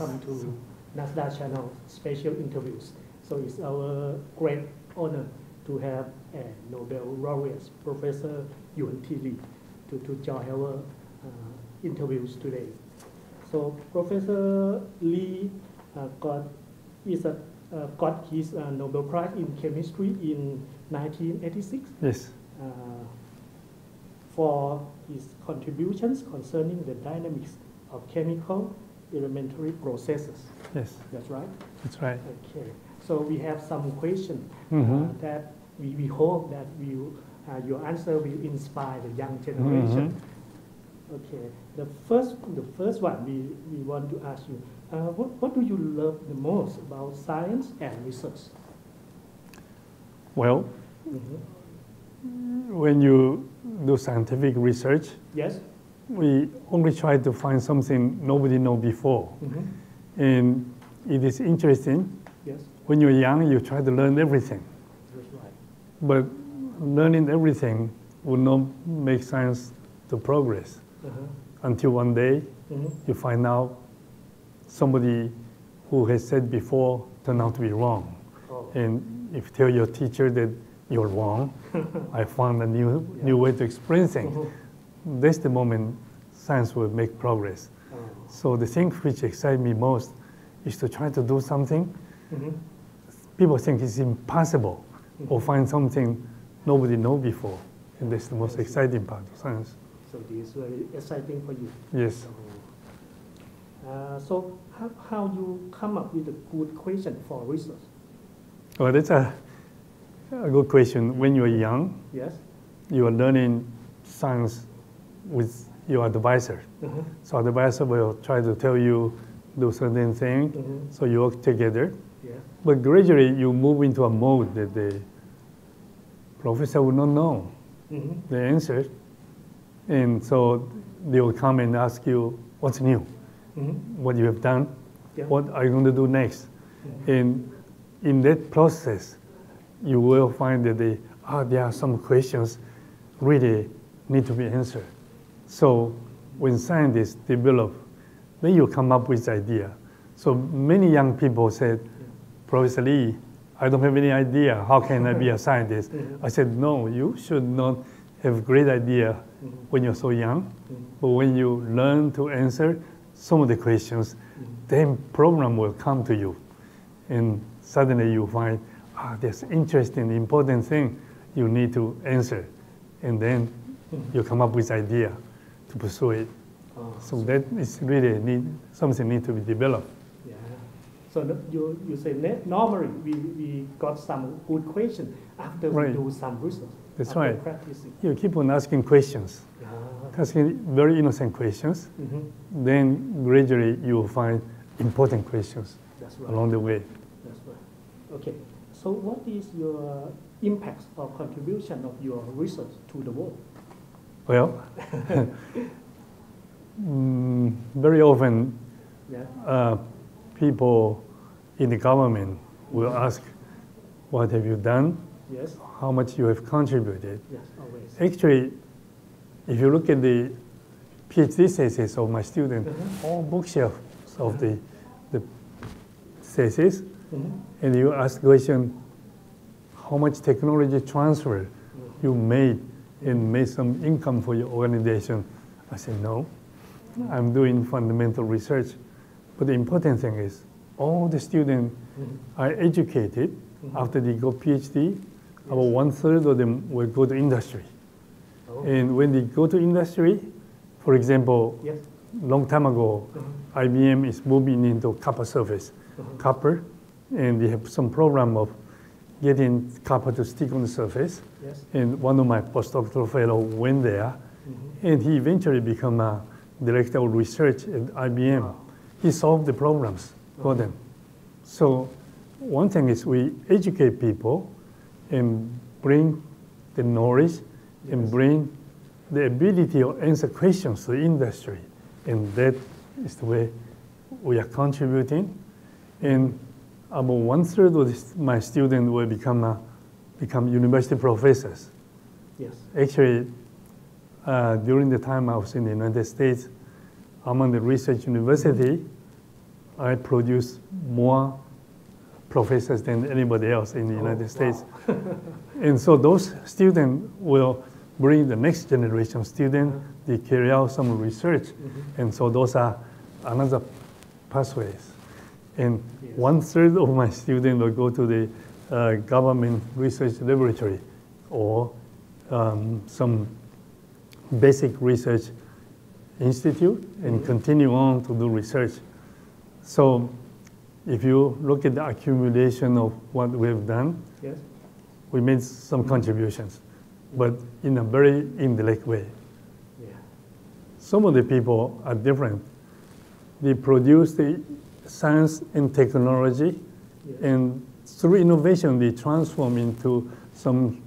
welcome to NSTDA channel special interviews. So it's our great honor to have a Nobel laureate, Professor Yuan T. Lee, to, to join our uh, interviews today. So Professor Lee uh, got, is a, uh, got his uh, Nobel Prize in Chemistry in 1986 Yes. uh, for his contributions concerning the dynamics of chemical elementary processes. Yes. That's right? That's right. Okay. So we have some questions Mhm. that we, we hope that will, uh, your answer will inspire the young generation. Okay. The first, the first one we, we want to ask you, uh, what, what do you love the most about science and research? Well, Mhm. when you do scientific research, Yes? We only try to find something nobody know before. Mhm. And it is interesting. Yes, When you're young, you try to learn everything. that's right. But learning everything will not make science to progress Uh-huh. until one day Mhm. you find out somebody who has said before turned out to be wrong. Oh. And if you tell your teacher that you're wrong, I found a new, new way to explain things. Mhm. That's the moment science will make progress. Oh. So the thing which excites me most is to try to do something Mhm. people think it's impossible or find something nobody know before. And that's the most exciting part of science. So this is very exciting for you. Yes. Uh, so how, how you come up with a good question for research? Well, that's a, a good question. When you're young, Yes? you are learning science with your advisor. Mhm. So advisor will try to tell you do certain thing, Mhm. so you work together. Yeah. But gradually you move into a mode that the professor will not know Mhm. the answer. And so they will come and ask you, what's new? Mhm. What you have done? Yeah. What are you going to do next? Mhm. And in that process, you will find that they, ah, there are some questions really need to be answered. So when scientists develop, then you come up with idea. So many young people said, Professor Lee, I don't have any idea. How can I be a scientist? Mhm. I said, no, you should not have great idea Mhm. when you're so young. Mhm. But when you learn to answer some of the questions, then problem will come to you. And suddenly you find, ah, there's interesting, important thing you need to answer. And then you come up with idea to pursue it. Oh, So that is really need, something need to be developed. yeah. So you, you say normally we, we got some good question after Right. we do some research. That's right. practicing. You keep on asking questions, Yeah. asking very innocent questions. Mhm. Then gradually you will find important questions That's right. along the way. That's right. Okay. So what is your impact or contribution of your research to the world? Well, mm, very often Yeah. uh, people in the government will ask, what have you done? Yes. How much you have contributed? Yes. Always. Actually, if you look at the PhD thesis of my student, Mhm. all bookshelves of the, the thesis, Mhm. and you ask question, how much technology transfer you made and make some income for your organization? I said, no, I'm doing fundamental research. But the important thing is, all the students Mhm. are educated Mhm. after they go PhD. About one third of them will go to industry. Oh. And when they go to industry, for example, Yes. long time ago, Mhm. IBM is moving into copper surface, Mhm. copper, and they have some program of getting copper to stick on the surface. Yes. And one of my postdoctoral fellow went there, Mhm. and he eventually became a director of research at IBM. Wow. He solved the problems for them. So one thing is we educate people and bring the knowledge and bring the ability to answer questions to the industry. And that is the way we are contributing. And about one third of my students will become, uh, become university professors. Yes. Actually, uh, during the time I was in the United States, I'm the research university. I produce more professors than anybody else in the Oh, United States. wow. And so those students will bring the next generation student, Uh-huh. they carry out some research. Mhm. And so those are another pathways. And one third of my students will go to the uh, government research laboratory or um, some basic research institute and Mhm. continue on to do research. So if you look at the accumulation of what we've done, Yes. we made some contributions, but in a very indirect way. Yeah. Some of the people are different. They produce the science and technology, Yes. and through innovation, they transform into some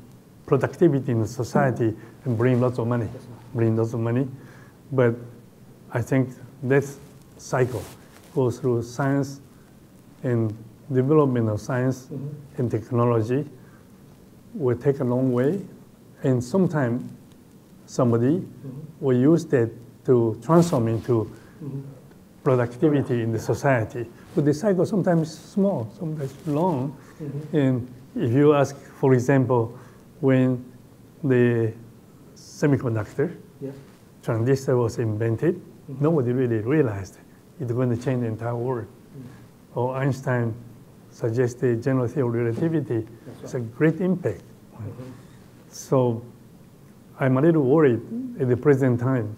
productivity in the society and bring lots of money, bring lots of money. But I think that cycle goes through science and development of science Mhm. and technology will take a long way, and sometimes somebody Mhm. will use that to transform into Mhm. Productivity in the society. But the cycle sometimes small, sometimes long. Mhm. And if you ask, for example, when the semiconductor Yeah. transistor was invented, Mhm. nobody really realized it's going to change the entire world. Mm. Or Einstein suggested general theory of relativity. That's It's a great impact. Mhm. So I'm a little worried at the present time.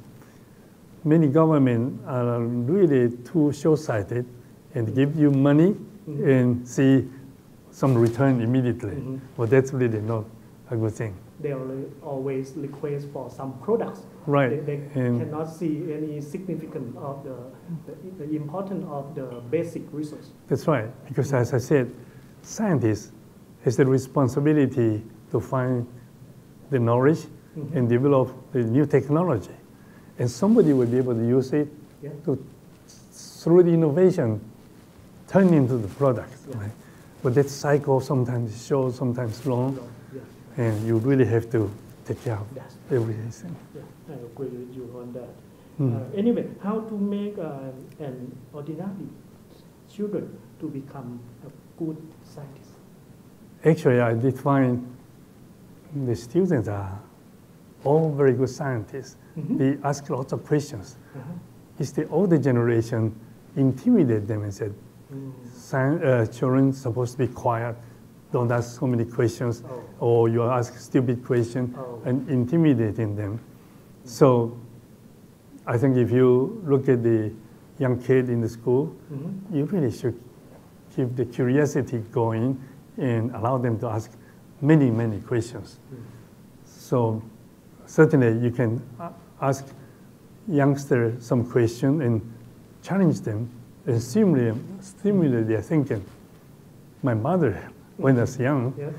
Many governments are really too short-sighted and give you money Mhm. and see some return immediately. Mhm. But that's really not a good thing. They al- always request for some products. Right. They, they cannot see any significance of the, the, the importance of the basic resource. that's right. Because as I said, scientists has the responsibility to find the knowledge Mhm. and develop the new technology. And somebody will be able to use it Yeah. to, through the innovation, turn into the product. Yeah. Right? But that cycle sometimes short, sometimes long, yeah, and you really have to take care of that's, everything. yeah, I agree with you on that. Mm. Uh, anyway, how to make uh, an ordinary children to become a good scientist? Actually, I did find the students are all very good scientists. Mhm. They ask lots of questions. Uh-huh. It's the older generation intimidate them and said, Mm. Uh, children supposed to be quiet, don't ask so many questions, Oh. or you ask stupid questions Oh. and intimidating them. So I think if you look at the young kid in the school, Mhm. you really should keep the curiosity going and allow them to ask many, many questions. Mm. So certainly you can ask youngsters some question and challenge them and stimulate, stimulate their thinking. My mother, when I was young, Yeah.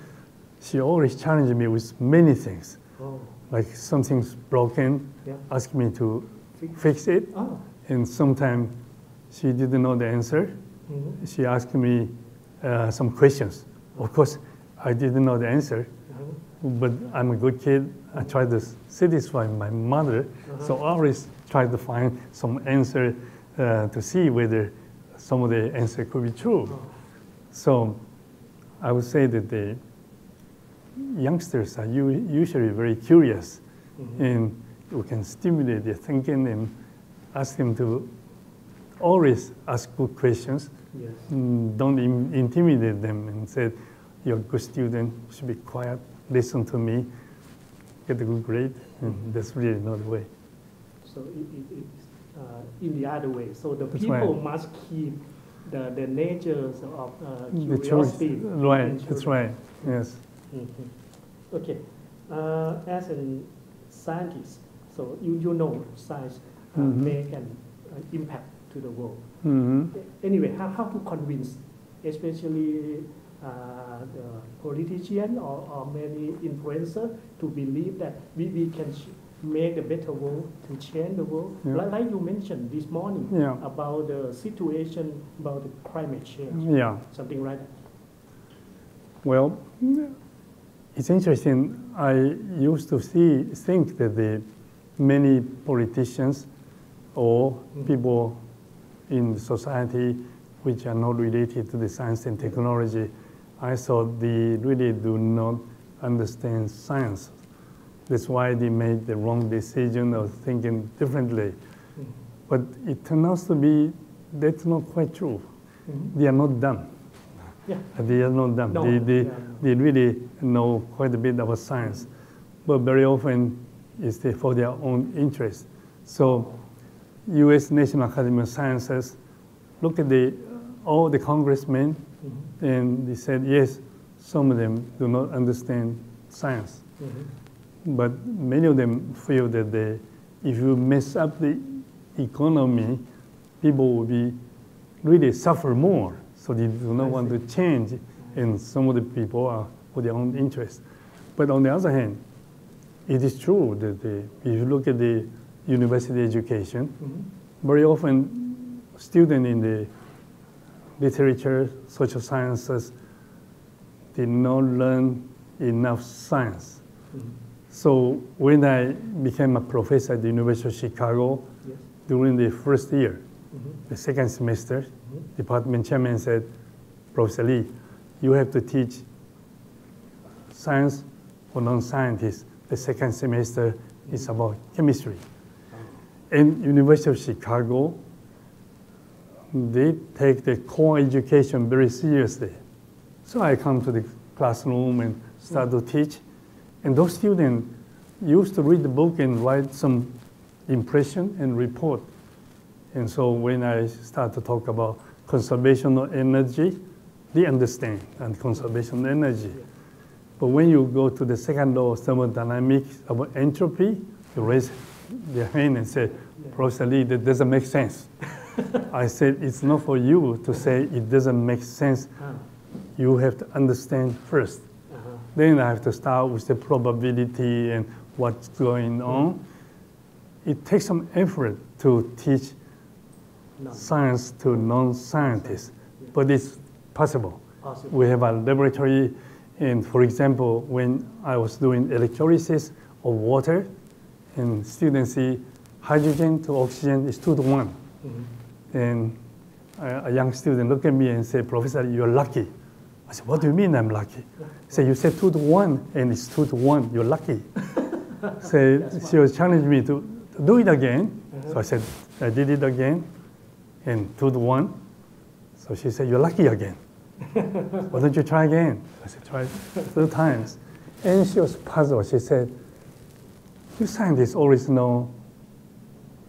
she always challenged me with many things. Oh. Like something's broken, Yeah. ask me to Fix- fix it. Oh. And sometimes she didn't know the answer. Mhm. She asked me uh, some questions. Of course, I didn't know the answer. But I'm a good kid. I try to satisfy my mother, so I always try to find some answer uh, to see whether some of the answer could be true. Oh. So I would say that the youngsters are u- usually very curious, Mhm. and we can stimulate their thinking and ask them to always ask good questions. Yes. Mm, Don't in- intimidate them and say, "You're a good student. Should be quiet. Listen to me. Get a good grade." And that's really not the way. So it, it, it's uh, in the other way. So the That's people right. must keep the, the natures of uh, The curiosity. right? That's right. Yes. Mhm. Okay. Uh, as a scientist, so you, you know science uh, Mhm. make an uh, impact to the world. hmm Anyway, how, how to convince, especially uh, the politician or, or many influencer to believe that we, we can make a better world, to change the world. Yeah. Like, like you mentioned this morning Yeah. about the situation about the climate change, Yeah. something like that. Well, it's interesting. I used to see, think that the many politicians or Mhm. people in society which are not related to the science and technology, I thought they really do not understand science. That's why they made the wrong decision of thinking differently. Mhm. But it turns out to be that's not quite true. Mhm. They are not dumb. Yeah. They are not dumb. No, they, they, they they really know quite a bit about science, but very often it's for their own interest. So, U.S. National Academy of Sciences look at the all the congressmen, Mhm. and they said yes, some of them do not understand science, Mhm. but many of them feel that they, if you mess up the economy, people will be really suffer more. So they do not I want see. to change, and some of the people are for their own interest. But on the other hand, it is true that the, if you look at the university education, Mhm. very often students in the literature, social sciences, did not learn enough science. Mhm. So when I became a professor at the University of Chicago Yes. during the first year, Mhm. the second semester, Mhm. department chairman said, Professor Lee, you have to teach science for non-scientists. The second semester is about chemistry. In University of Chicago, they take the core education very seriously. So I come to the classroom and start to teach. And those students used to read the book and write some impression and report. And so when I start to talk about conservation of energy, they understand and conservation of energy. But when you go to the second law of thermodynamics about entropy, you raise their hand and say, Professor Lee, that doesn't make sense. I said, it's not for you to say it doesn't make sense. Ah, You have to understand first. uh-huh. Then I have to start with the probability and what's going on. It takes some effort to teach No, science to non-scientists, but it's possible. possible. We have a laboratory, and for example, when I was doing electrolysis of water, and students see hydrogen to oxygen is two to one. Mhm. And a, young student looked at me and said, Professor, you're lucky. I said, What do you mean I'm lucky? Said, You said two to one, and it's two to one, you're lucky. so she was challenging me to, to do it again. Uh-huh. So I said, I did it again, and two to one. So she said, You're lucky again. Why don't you try again? I said, Try three times. And she was puzzled. She said, You scientists always know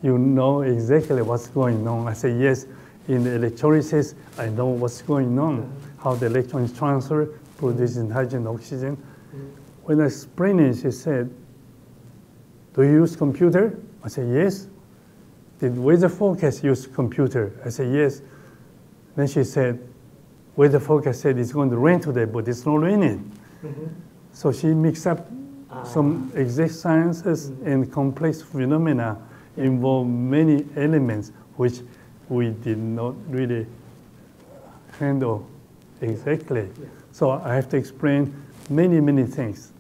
you know exactly what's going on. I say, yes, in the electrolysis, I know what's going on, how the electrons transfer, producing hydrogen, oxygen. When I explained it, she said, do you use computer? I said, yes. Did weather forecast use computer? I said, yes. Then she said, weather forecast said it's going to rain today, but it's not raining. Mhm. So she mixed up Ah. some exact sciences and complex phenomena involve many elements which we did not really handle exactly. Yeah. So I have to explain many, many things.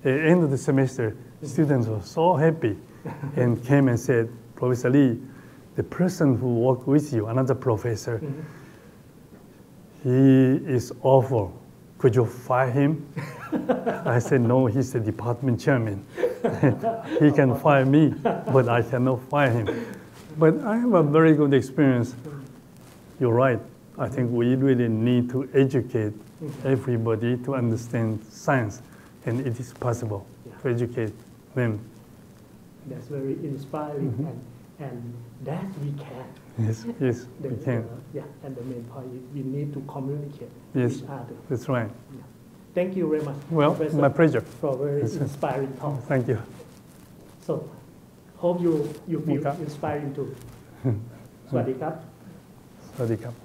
At the end of the semester, students were so happy and came and said, Professor Lee, the person who worked with you, another professor, Mhm. he is awful. Could you fire him? I said, no, he's the department chairman. he can fire me, but I cannot fire him. But I have a very good experience. You're right. I think we really need to educate everybody to understand science, and it is possible to educate them. That's very inspiring, Mm-hmm. and, and that we can. Yes, yes, The- we can. the- yeah, and the main point is we need to communicate Yes. each other. That's right. Thank you very much. Well, Professor, my pleasure. For very inspiring talk. Thank you. So, hope you you feel inspiring too. Hmm. สวัสดีครับ สวัสดีครับ